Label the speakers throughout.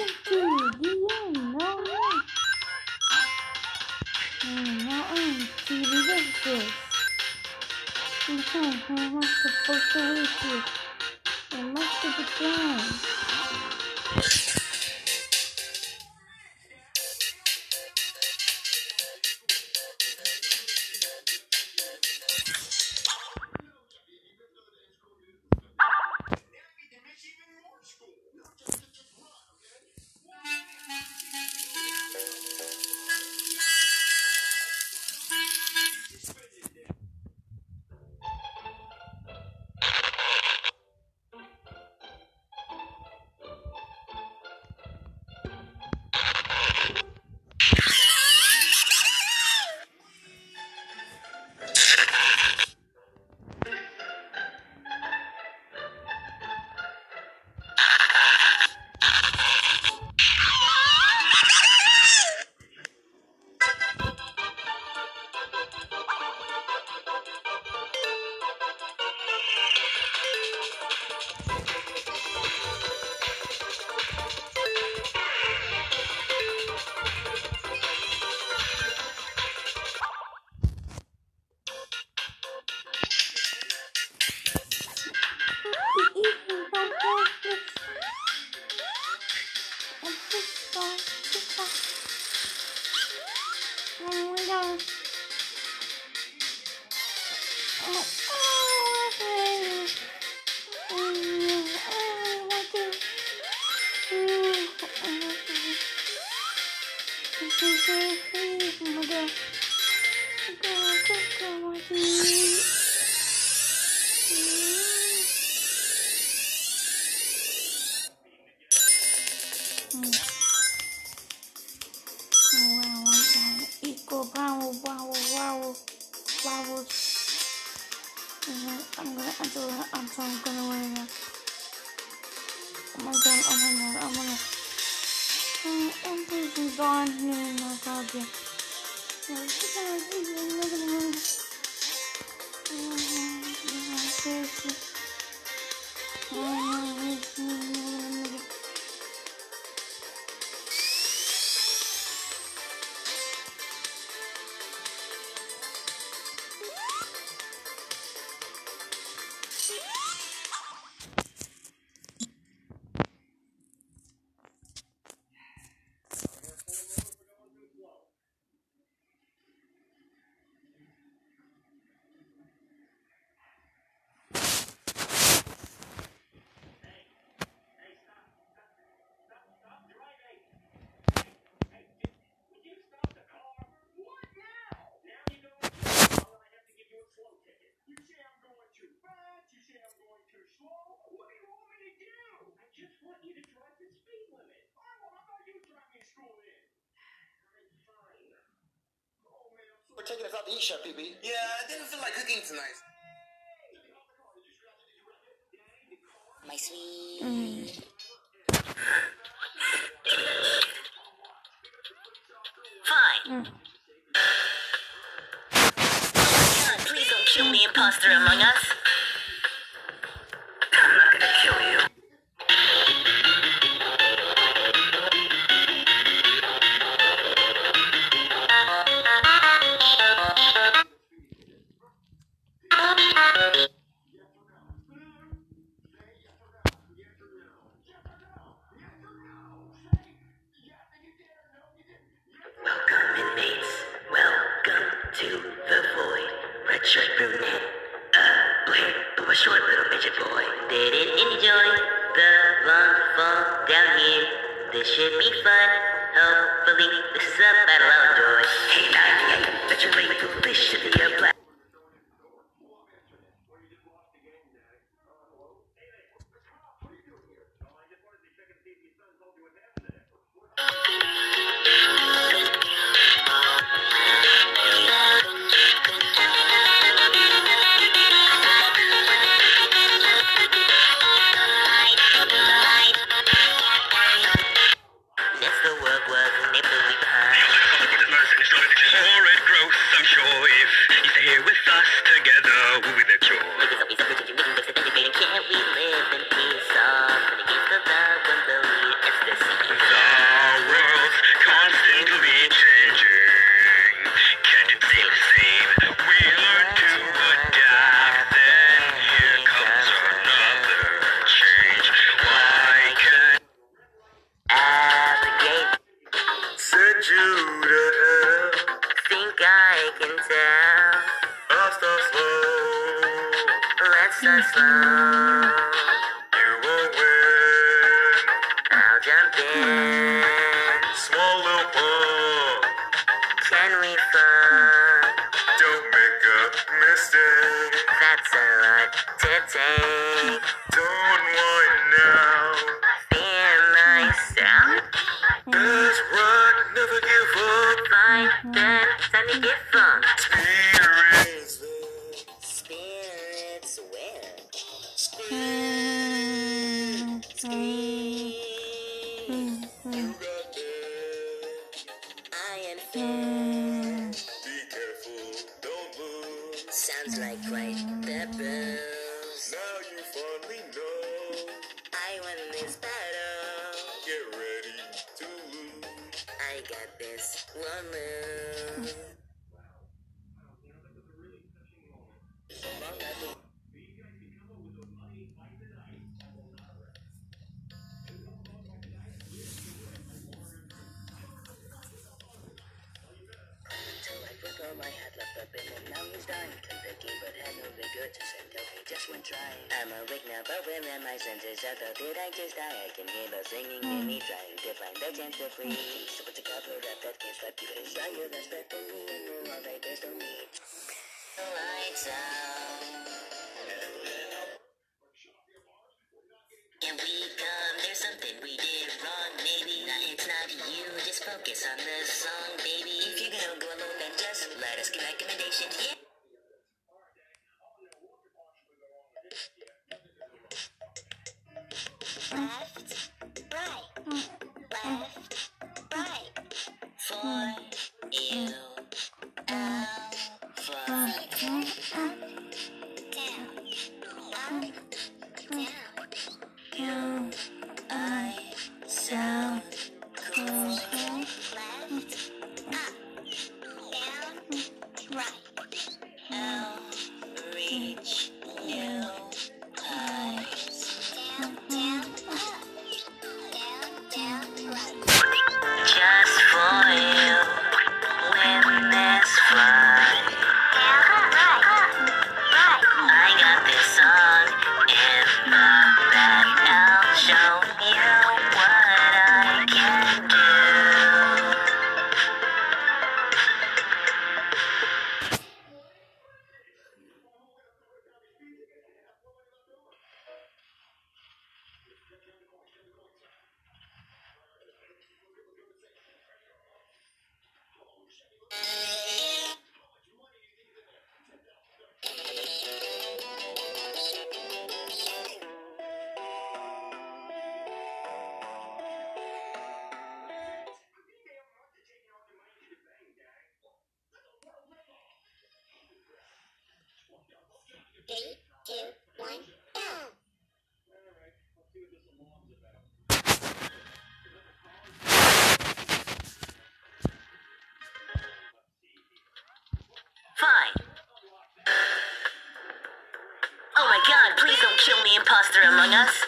Speaker 1: empty. The end. No way. Mm, now empty. What is this? The end. Who am I supposed to do it? Must have been blind. It. I'm so gonna win it. Oh my god, oh my god, oh my god. Mm, I'm please gone here in my target. No, she's gonna be another one. Oh,
Speaker 2: We're taking us out to eat, Chef Pee Pee.
Speaker 3: Yeah, I didn't feel like cooking tonight.
Speaker 4: My sweet.
Speaker 1: Mm.
Speaker 4: Fine.
Speaker 1: Mm.
Speaker 4: Me, imposter among us. Be fun. Hopefully, this is a battle I'll enjoy. Hey, 98, bet you're late foolish to be a black. Let's start slow.
Speaker 3: You won't win.
Speaker 4: I'll jump in.
Speaker 3: Small little pump.
Speaker 4: Can we fun?
Speaker 3: Don't make a mistake.
Speaker 4: That's a lot to take.
Speaker 3: Don't whine now.
Speaker 4: Fear myself.
Speaker 3: That's right. Never give up.
Speaker 4: Fine, then time to I'm awake now but when am my senses shut up did I just die I can hear the singing in me trying to find the chance to free So put the cover up that can't stop you desire that's better me and know all that there's no need Lights out and we come, there's something we did wrong, maybe that it's not you. Just focus on the song, baby. If you're gonna go alone, then just let us give recommendations. Yeah. Left, right, left, right. For you, Three, two, one, go. Fine. Oh my god, please don't kill me, imposter among us.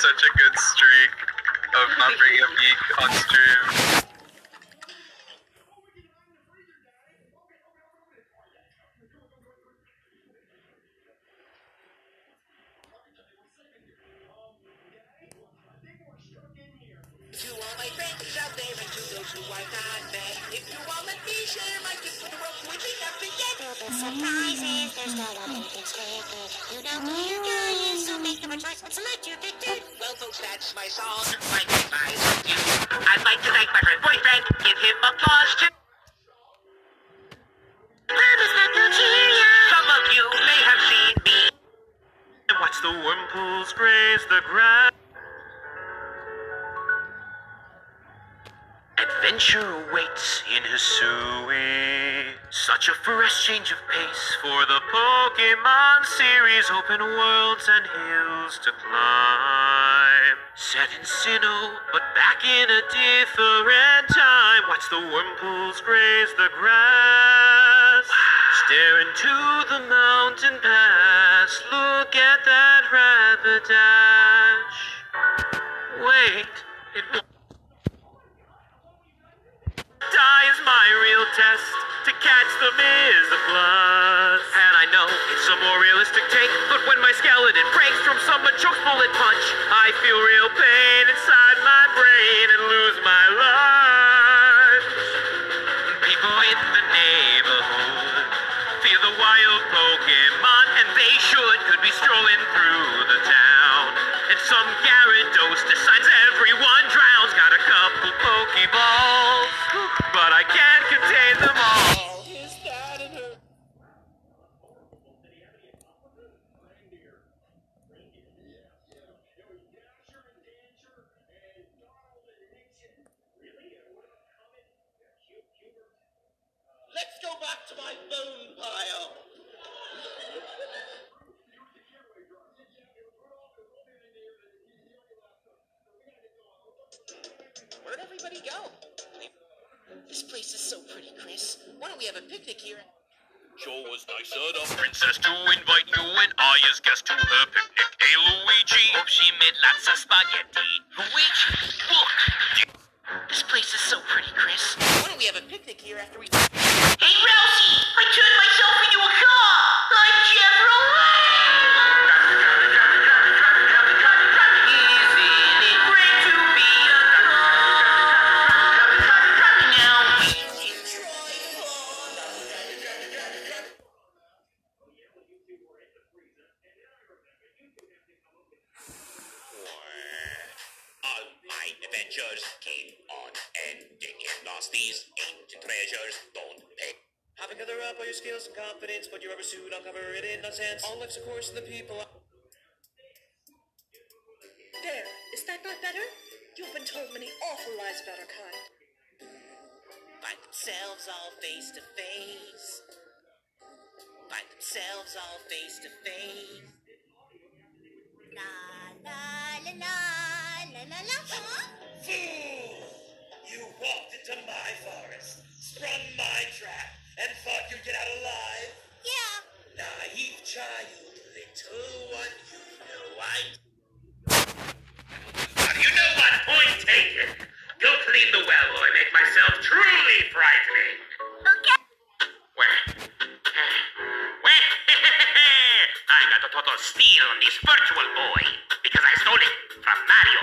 Speaker 3: such a good streak of not bringing a geek on stream.
Speaker 5: You
Speaker 6: know so make your.
Speaker 5: Well, folks, that's my song. My you. I'd like to thank my friend Boyfriend. Give him applause too. Some of you may have seen me.
Speaker 3: And watch the wormpools graze the grass. Adventure awaits in Hisui. Such a fresh change of pace for the Pokemon series. Open worlds and hills to climb. Set in Sinnoh, but back in a different time. Watch the wormpools graze the grass. Stare into the mountain pass. Look at that Rapidash. Wait, it won't die is my real test. To catch them is a plus. And I know it's a more realistic take, but when my skeleton breaks from some choke's bullet punch, I feel real pain inside my brain and lose my
Speaker 5: This place is so pretty, Chris. Why don't we have a picnic here?
Speaker 3: Sure was nice of the princess to invite you and I as guest to her picnic. Hey Luigi, hope she made lots of spaghetti.
Speaker 5: Luigi, look! This place is so pretty, Chris. Why don't we have a picnic here after we... Hey, Rousey! I turned
Speaker 7: life's a course, the people.
Speaker 8: There, is that not better? You've been told many awful lies about our kind.
Speaker 5: By themselves all face to face. By themselves all face to face.
Speaker 6: La la la la la la la. Huh?
Speaker 9: Fool! You walked into my forest, sprung my trap, and thought you'd get out alive? Naive child, little one, you know I. You know what? Point taken. Go clean the well while I make myself truly frightening.
Speaker 6: Okay.
Speaker 9: Where? Where? I got a total steal on this virtual boy because I stole it from Mario.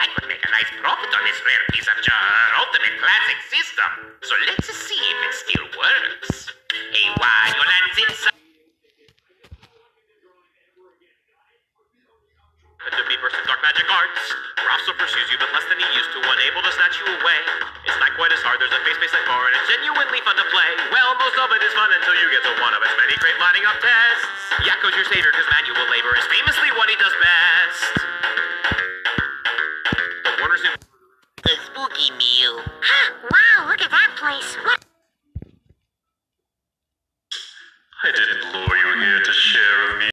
Speaker 9: I could make a nice profit on this rare piece of jar ultimate classic system. So let's see if it still works.
Speaker 3: Magic arts. Ralph pursues you, but less than he used to, unable to snatch you away. It's not quite as hard, there's a face-based like bar, and it's genuinely fun to play. Well, most of it is fun until you get to one of its many great lining up tests. Yakko's your savior, cause manual labor is famously what he does best.